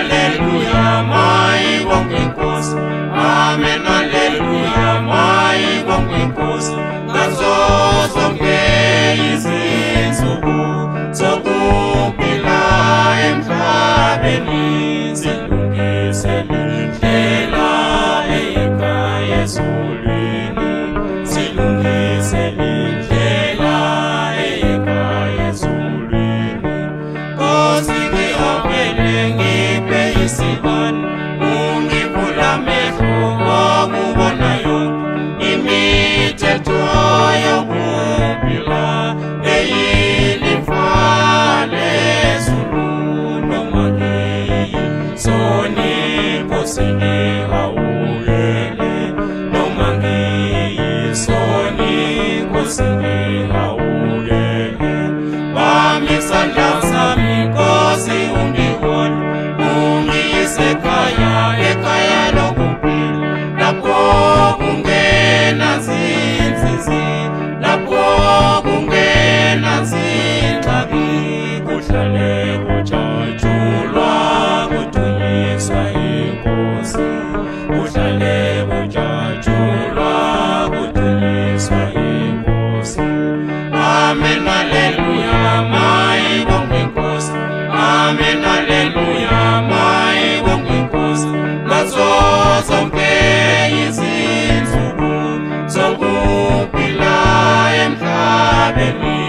Hallelujah, my wong Inkosi. Amen, Hallelujah, my wong That's all. zonke Hallelujah.